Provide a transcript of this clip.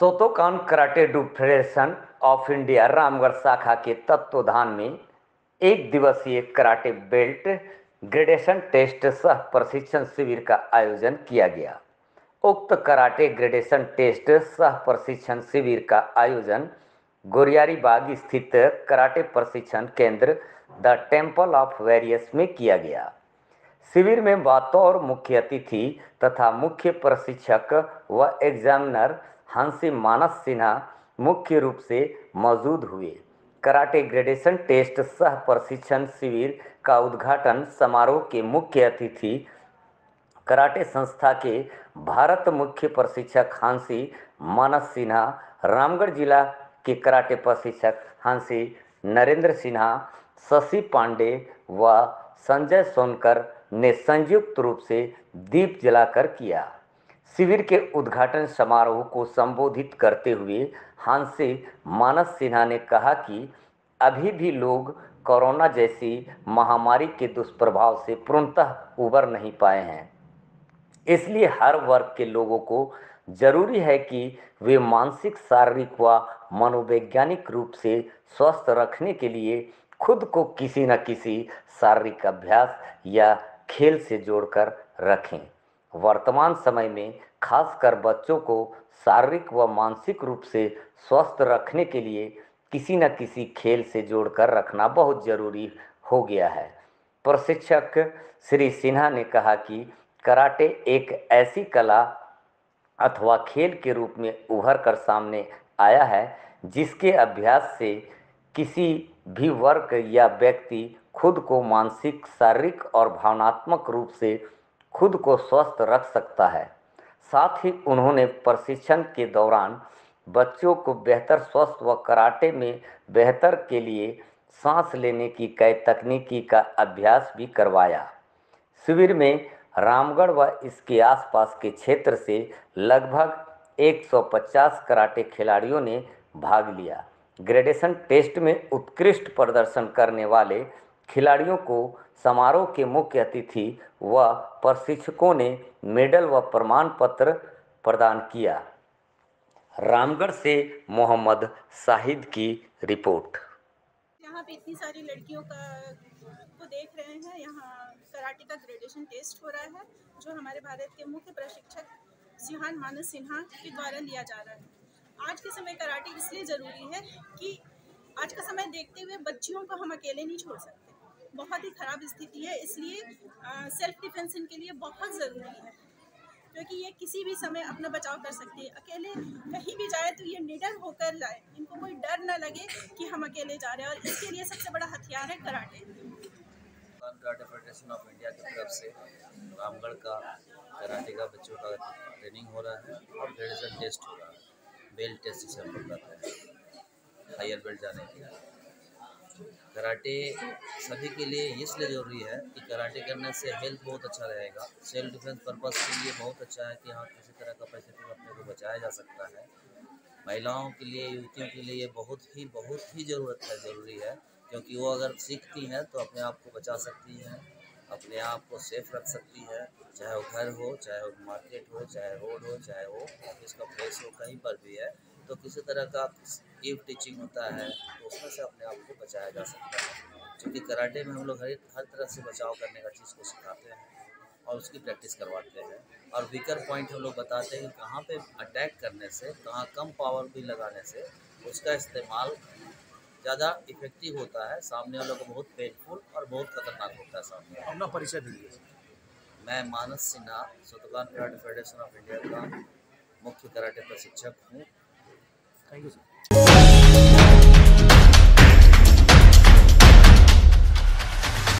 Shotokan karate do federation of India Ramgarh शाखा के तत्वधान में एक दिवसीय कराटे बेल्ट ग्रेडेशन टेस्ट सह प्रशिक्षण शिविर का आयोजन किया गया। उक्त कराटे ग्रेडेशन टेस्ट सह प्रशिक्षण शिविर का आयोजन गोरियारी बाग स्थित कराटे प्रशिक्षण केंद्र द टेंपल ऑफ़ वेरियस में किया गया। शिविर में बतौर मुख्य अतिथि तथा मुख्य प्रशिक्षक व एग्जामिनर हँसी मानस सिन्हा मुख्य रूप से मौजूद हुए। कराटे ग्रेडेशन टेस्ट सह प्रशिक्षण शिविर का उद्घाटन समारोह के मुख्य अतिथि कराटे संस्था के भारत मुख्य प्रशिक्षक हांसी मानस सिन्हा, रामगढ़ जिला के कराटे प्रशिक्षक हांसी नरेंद्र सिन्हा, शशि पांडे व संजय सोनकर ने संयुक्त रूप से दीप जलाकर किया। शिविर के उद्घाटन समारोह को संबोधित करते हुए हांसे मानस सिन्हा ने कहा कि अभी भी लोग कोरोना जैसी महामारी के दुष्प्रभाव से पूर्णतः उबर नहीं पाए हैं। इसलिए हर वर्ग के लोगों को ज़रूरी है कि वे मानसिक, शारीरिक व मनोवैज्ञानिक रूप से स्वस्थ रखने के लिए खुद को किसी न किसी शारीरिक अभ्यास या खेल से जोड़कर रखें। वर्तमान समय में खासकर बच्चों को शारीरिक व मानसिक रूप से स्वस्थ रखने के लिए किसी न किसी खेल से जोड़कर रखना बहुत ज़रूरी हो गया है। प्रशिक्षक श्री सिन्हा ने कहा कि कराटे एक ऐसी कला अथवा खेल के रूप में उभर कर सामने आया है, जिसके अभ्यास से किसी भी वर्ग या व्यक्ति खुद को मानसिक, शारीरिक और भावनात्मक रूप से खुद को स्वस्थ रख सकता है। साथ ही उन्होंने प्रशिक्षण के दौरान बच्चों को बेहतर स्वस्थ व कराटे में बेहतर के लिए सांस लेने की कई तकनीकी का अभ्यास भी करवाया। शिविर में रामगढ़ व इसके आसपास के क्षेत्र से लगभग 150 कराटे खिलाड़ियों ने भाग लिया। ग्रेडेशन टेस्ट में उत्कृष्ट प्रदर्शन करने वाले खिलाड़ियों को समारोह के मुख्य अतिथि व प्रशिक्षकों ने मेडल व प्रमाण पत्र प्रदान किया। रामगढ़ से मोहम्मद शाहिद की रिपोर्ट। यहाँ पे इतनी सारी लड़कियों का को देख रहे हैं। यहाँ कराटे का ग्रेजुएशन टेस्ट हो रहा है, जो हमारे भारत के मुख्य प्रशिक्षक सिहान मानस सिन्हा के द्वारा लिया जा रहा है। आज के समय कराटे इसलिए ज़रूरी है कि आज का समय देखते हुए बच्चियों को हम अकेले नहीं छोड़ सकते। बहुत ही ख़राब स्थिति है, इसलिए सेल्फ डिफेंस इनके लिए बहुत ज़रूरी है, क्योंकि ये किसी भी समय अपना बचाव कर सकती है। अकेले कहीं भी जाए तो ये निडर होकर जाए, इनको कोई डर ना लगे कि हम अकेले जा रहे हैं, और इसके लिए सबसे बड़ा हथियार है karate. Karate federation of India की तरफ़ से रामगढ़ का कराटे का बच्चों का ट्रेनिंग हो रहा है, और ग्रेजुएशन टेस्ट हो रहा है। बेल्ट टेस्ट जिसे हम लोग कहते हैं। हायर बेल्ट जाने के लिए। कराटे सभी के लिए इसलिए ज़रूरी है कि कराटे करने से हेल्थ बहुत अच्छा रहेगा। सेल्फ डिफेंस पर्पज़ के लिए बहुत अच्छा है कि हाँ किसी तरह का में अपने को बचाया जा सकता है। महिलाओं के लिए, युवतियों के लिए ये बहुत ही बहुत ही ज़रूरत है, ज़रूरी है। क्योंकि वो अगर सीखती हैं तो अपने आप को बचा सकती हैं, अपने आप को सेफ़ रख सकती है। चाहे वो घर हो, चाहे वो मार्केट हो, चाहे रोड हो, चाहे वो ऑफ़िस का प्लेस हो, कहीं पर भी है। तो किसी तरह का ईव टीचिंग होता है तो उसमें से अपने आप को बचाया जा सकता है। क्योंकि कराटे में हम लोग हर हर तरह से बचाव करने का चीज़ को सिखाते हैं और उसकी प्रैक्टिस करवाते हैं। और वीकर पॉइंट हम लोग बताते हैं कि कहाँ पे अटैक करने से कहाँ कम पावर भी लगाने से उसका इस्तेमाल ज़्यादा इफ़ेक्टिव होता है। सामने वालों को बहुत पेनफुल और बहुत खतरनाक होता है सामने अपना परिचय दीजिए। मैं Manas Sinha Shotokan karate federation of India का मुख्य कराटे प्रशिक्षक हूँ। Thank you, sir.